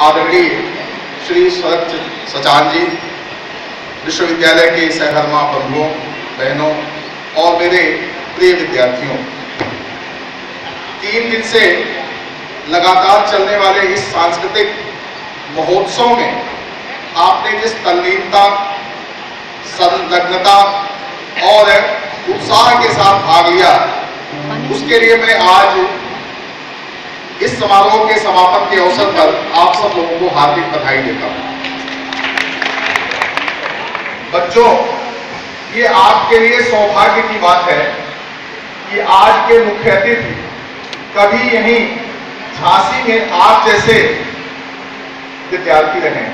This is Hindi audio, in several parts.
आदरणीय श्री स्वच्छ सचान जी, विश्वविद्यालय के सहधर्मा बंधुओं, बहनों और मेरे प्रिय विद्यार्थियों, तीन दिन से लगातार चलने वाले इस सांस्कृतिक महोत्सव में आपने जिस तल्लीनता, संलग्नता और उत्साह के साथ भाग लिया, उसके लिए मैं आज इस समारोह के समापन के अवसर पर आप सब लोगों को हार्दिक बधाई देता हूँ। बच्चों ये आपके लिए सौभाग्य की बात है कि आज के मुख्य अतिथि कभी यहीं झांसी में आप जैसे विद्यार्थी रहे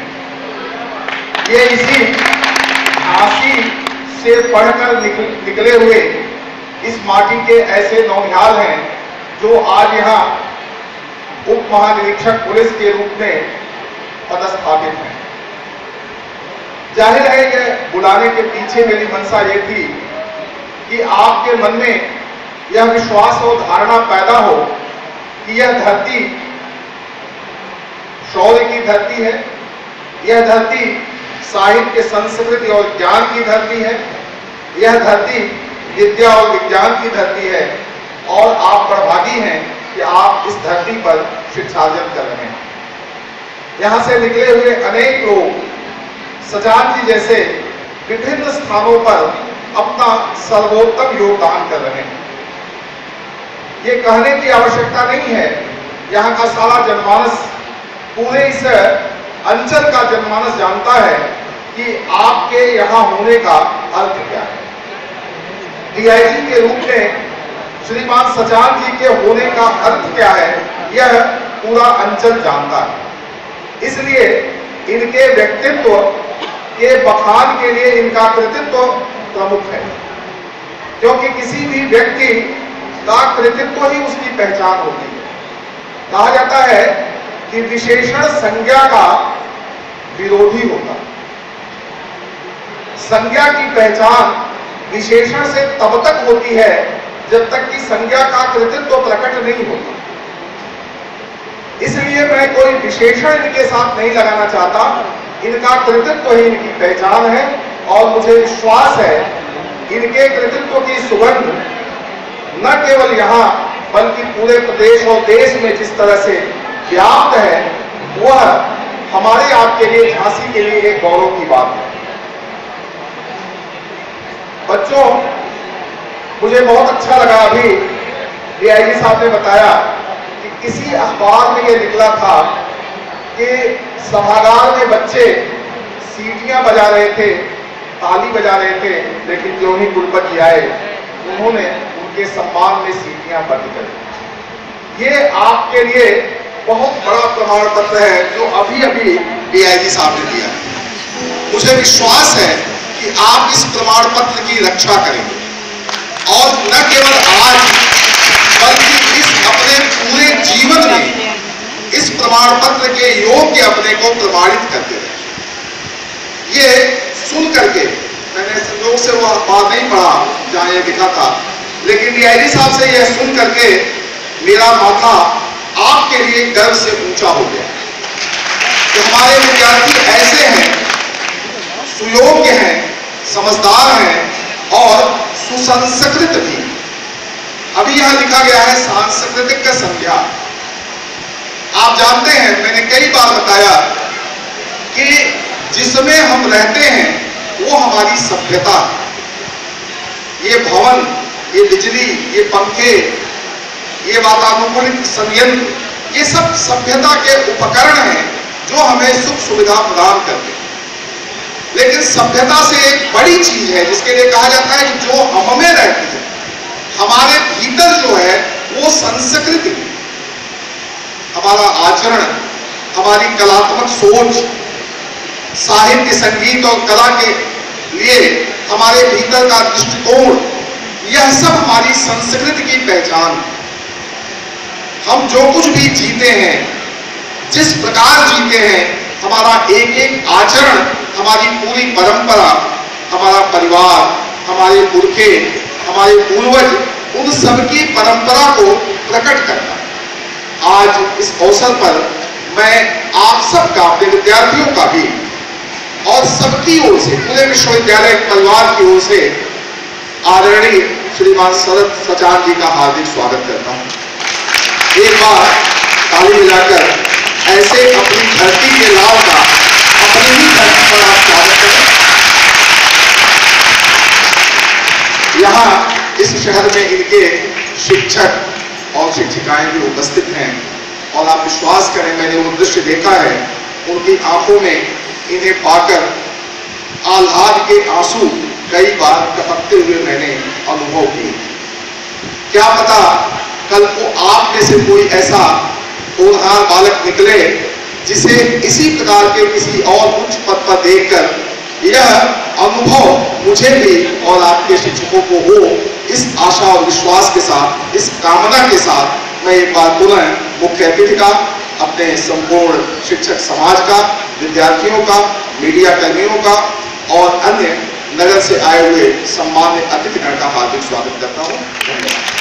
ये इसी झांसी से पढ़कर निकल, हुए इस माटी के ऐसे नौनिहाल हैं जो आज यहाँ उप महानिरीक्षक पुलिस के रूप में पदस्थापित हैं। ज़ाहिर है कि बुलाने के पीछे मेरी मंशा ये थी कि आपके मन में यह विश्वास और धारणा पैदा हो कि यह धरती शौर्य की धरती है, यह धरती साहित्य संस्कृति और ज्ञान की धरती है, यह धरती विद्या और विज्ञान की धरती है और आप प्रभागी हैं कि आप इस धरती पर शिक्षार्जन कर रहे हैं। यहाँ से निकले हुए अनेक लोग सजान जी जैसे विभिन्न स्थानों पर अपना सर्वोत्तम योगदान कर रहे हैं। ये कहने की आवश्यकता नहीं है, यहाँ का सारा जनमानस, पूरे इस अंचल का जनमानस जानता है कि आपके यहाँ होने का अर्थ क्या है। डीआईजी के रूप में श्रीमान सचान जी के होने का अर्थ क्या है, यह पूरा अंचल जानता है। इसलिए इनके व्यक्तित्व के बखान के लिए इनका कृतित्व प्रमुख है। क्योंकि किसी भी व्यक्ति का कृतित्व ही उसकी पहचान होती है। कहा जाता है कि विशेषण संज्ञा का विरोधी होता संज्ञा की पहचान विशेषण से तब तक होती है जब तक कि संज्ञा का कृतित्व प्रकट नहीं होता। इसलिए मैं कोई विशेषण इनके साथ नहीं लगाना चाहता। इनका कृतित्व ही इनकी पहचान है और मुझे विश्वास है, इनके कृतित्व की सुगंध न केवल यहाँ, बल्कि पूरे प्रदेश और देश में जिस तरह से व्याप्त है, वह हमारे आपके लिए, झांसी के लिए एक गौरव की बात है। बच्चों, मुझे बहुत अच्छा लगा अभी डीआईजी साहब ने बताया किसी अखबार में ये निकला था कि सभागार में बच्चे सीटियाँ बजा रहे थे, ताली बजा रहे थे, लेकिन जो ही कुलपति आए उन्होंने उनके सम्मान में सीटियाँ बंद कर ये आपके लिए बहुत बड़ा प्रमाण पत्र है जो अभी अभी डीआईजी साहब ने दिया मुझे विश्वास है कि आप इस प्रमाण पत्र की रक्षा करेंगे। और न केवल आज अपने पूरे जीवन में इस प्रमाण पत्र के योग्य अपने को प्रमाणित करते रहे। ये सुन करके मैंने संयोग से वो बात नहीं पढ़ा, जहाँ ये लिखा था। लेकिन डीआईडी साहब से यह सुन करके मेरा माथा आपके लिए गर्व से ऊँचा हो गया। कि हमारे विद्यार्थी ऐसे हैं, सुयोग्य हैं, समझदार हैं और सुसंस्कृत भी। अभी यहाँ लिखा गया है सांस्कृतिक का संज्ञा। आप जानते हैं, मैंने कई बार बताया कि जिसमें हम रहते हैं, वो हमारी सभ्यता। ये भवन, ये बिजली, ये पंखे, ये वातानुकूलित संयंत्र, ये सब सभ्यता के उपकरण हैं जो हमें सुख सुविधा प्रदान करते हैं। लेकिन सभ्यता से एक बड़ी चीज़ है, जिसके लिए कहा जाता है कि जो हम में रहती है हमारे भीतर जो है, वो संस्कृति। हमारा आचरण, हमारी कलात्मक सोच, साहित्य, संगीत और कला के लिए हमारे भीतर का दृष्टिकोण, यह सब हमारी संस्कृति की पहचान हम जो कुछ भी जीते हैं, जिस प्रकार जीते हैं, हमारा एक एक आचरण, हमारी पूरी परंपरा, हमारा परिवार, हमारे पुरखे हमारे पूर्वज उन सबकी परंपरा को प्रकट करता। है आज इस अवसर पर मैं आप सबका, अपने विद्यार्थियों का भी और सबकी ओर से, पूरे विश्वविद्यालय परिवार की ओर से आदरणीय श्रीमान शरद सचान जी का हार्दिक स्वागत करता हूँ। एक बार ताली मिलाकर ऐसे अपनी धरती के लाभ का अपनी ही धरती पर आप स्वागत करें। यहाँ इस शहर में इनके शिक्षक और शिक्षिकाएँ भी उपस्थित हैं। और आप विश्वास करें, मैंने वो दृश्य देखा है। उनकी आँखों में इन्हें पाकर आह्लाद के आँसू कई बार टपकते हुए मैंने अनुभव किए। क्या पता कल को आप में से कोई ऐसा होनहार बालक निकले जिसे इसी प्रकार के किसी और उच्च पद पर देखकर यह अनुभव मुझे भी और आपके शिक्षकों को हो। इस आशा और विश्वास के साथ, इस कामना के साथ मैं एक बार पुनः मुख्य अतिथि का, अपने संपूर्ण शिक्षक समाज का, विद्यार्थियों का, मीडिया कर्मियों का और अन्य नगर से आए हुए सम्मान्य अतिथिगण का हार्दिक स्वागत करता हूँ।